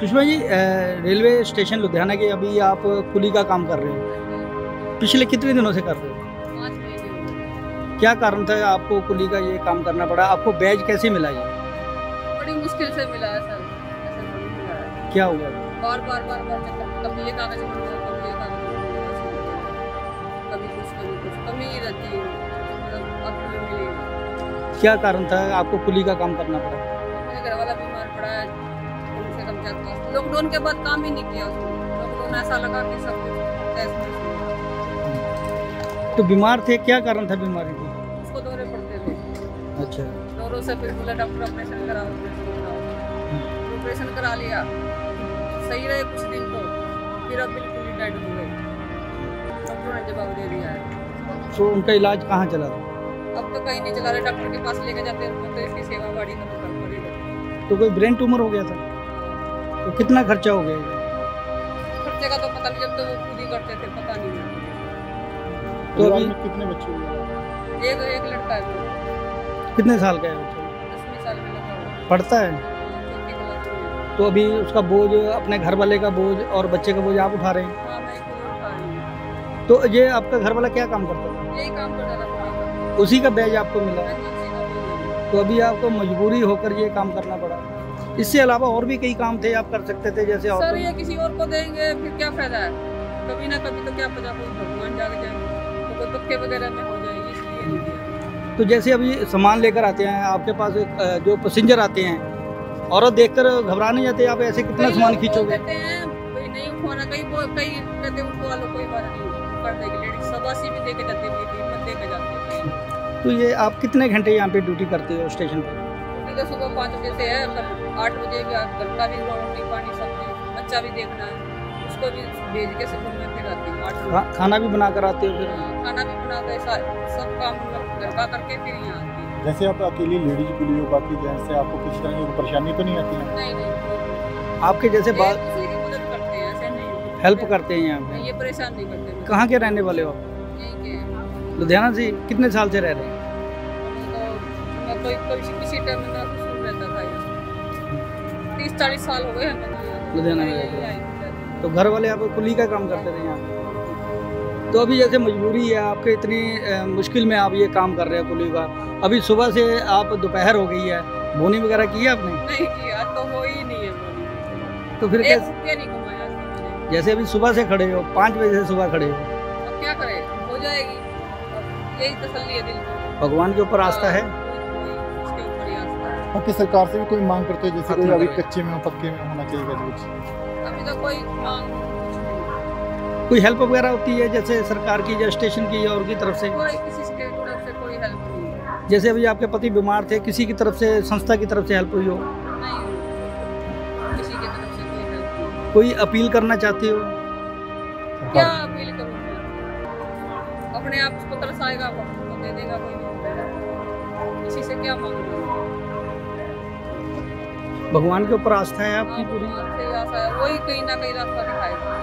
Sushma ji railway station Ludhiana के अभी आप कुली का काम कर रहे हो। पिछले कितने दिनों से कर रहे हो। क्या कारण था आपको कुली का ये काम करना पड़ा? आपको बैज कैसे मिला ये? बड़ी मुश्किल से मिला है सर। क्या हुआ? बार बार बार बार कभी ये कागज़ कभी ये कागज़। कभी कुछ कभी कुछ कमी ही रहती है। मतलब क्या कारण था आपको कुली का काम करना पड़ा? चार पाँच लॉकडाउन के बाद काम ही नहीं किया उसने। लॉकडाउन ऐसा लगा कि सब कुछ। तो बीमार थे क्या कारण था बीमारी की? उसको दौरे पड़ते थे। अच्छा। दौरों से फिर बोला डॉक्टर ऑपरेशन करा ऑपरेशन करा लिया। सही रहे कुछ दिन तो। फिर अब बिल्कुल ही डेड हो गए। डॉक्टर ने जवाब दे दिया है। तो उनका इलाज कहाँ चला था? अब तो कहीं नहीं चला रहे। डॉक्टर के पास लेके जाते हैं। तो इसकी सेवा बाड़ी का तो पड़ेगा तो कोई ब्रेन ट्यूमर हो गया था? तो कितना खर्चा हो गया? खर्चे का तो पता नहीं जब तो वो खुद ही करते थे पता नहीं। तो अभी कितने बच्चे हुए एक एक लड़का है। कितने साल का है? बच्चा साल हुआ। पढ़ता है? हाँ, में तो अभी उसका बोझ अपने घर वाले का बोझ और बच्चे का बोझ आप उठा रहे हैं? हाँ मैं खुद उठा रही हूँ। तो ये आपका घर वाला क्या काम करता था यही काम करता था। उसी का बैज आपको मिला? का नहीं तो अभी आपको मजबूरी होकर ये काम करना पड़ा। इससे अलावा और भी कई काम थे आप कर सकते थे जैसे सर ये किसी और को देंगे फिर क्या फ़ायदा है? कभी ना कभी तो क्या पता कोई भगवान जाग जाए तो वगैरह में हो जाएगी इसलिए तो जैसे अभी सामान लेकर आते हैं आपके पास जो पैसेंजर आते हैं औरत देखकर घबरा नहीं जाते आप ऐसे कितना सामान खींचोगे? नहीं उठवाना कई वो कई कहते उठवा लो कोई बात नहीं कर देगी। लेडीज़ सबासी भी दे जाते हैं कीमत जाते हैं। तो ये आप कितने घंटे यहाँ पे ड्यूटी करते हो स्टेशन पे? ड्यूटी तो सुबह पाँच बजे से है कल आठ बजे भी आप घर का भी रोटी पानी सब्ज़ी बच्चा भी देखना है उसको भी भेज के स्कूल में फिर आती हूँ आठ खाना भी बना कर आते हो फिर? हाँ, खाना भी बनाते हैं सा- सब काम घर का करके फिर यहाँ आती हूँ। जैसे आप अकेली लेडीज़ पुलिस हो बाकी जेंट्स से आपको किसी तरह की परेशानी तो नहीं आती? है नहीं नहीं। आपके जैसे बात की करते हैं ऐसे नहीं हेल्प करते हैं यहाँ पे? ये परेशान नहीं करते। कहाँ के रहने वाले हो आप? यहीं के लुधियाना से कितने साल से रह रहे हैं? कोई कोई किसी टाइम में ना रहता था तीस चालीस साल हो गए हैं मैंने यहाँ। लुधियाना में मैं रहते यहीं हो। आई हूँ रहती। तो घर वाले आप कुली का काम करते थे यहाँ? तो अभी जैसे मजबूरी है आपके इतनी मुश्किल में आप ये काम कर रहे हैं कुली का। अभी सुबह से आप दोपहर हो गई है। बोनी वगैरह की है आपने? नहीं किया तो हो ही नहीं है तो फिर कैसे। जैसे अभी सुबह से खड़े हो पाँच बजे से सुबह खड़े हो। अब क्या करे? हो जाएगी। यही तसल्ली है दिल भगवान के ऊपर आस्था है? बाकी सरकार से भी कोई मांग करते हो जैसे कोई हाँ, अभी कच्चे में हो पक्के में होना चाहिए कुछ? अभी तो कोई मांग कोई हेल्प वगैरह होती है जैसे सरकार की या स्टेशन की या और की तरफ़ से? कोई किसी की तरफ़ से कोई हेल्प नहीं जैसे अभी आपके पति बीमार थे किसी की तरफ़ से संस्था की तरफ़ से हेल्प हुई हो? नहीं किसी की तरफ़ से कोई हेल्प नहीं। कोई अपील करना चाहते हो? क्या अपील अपने आप उसको तरस आएगा तो दे देगा कोई नहीं किसी से क्या मांगना भगवान के ऊपर आस्था है आपकी पूरी? वही कहीं ना कहीं रास्ता दिखाएगा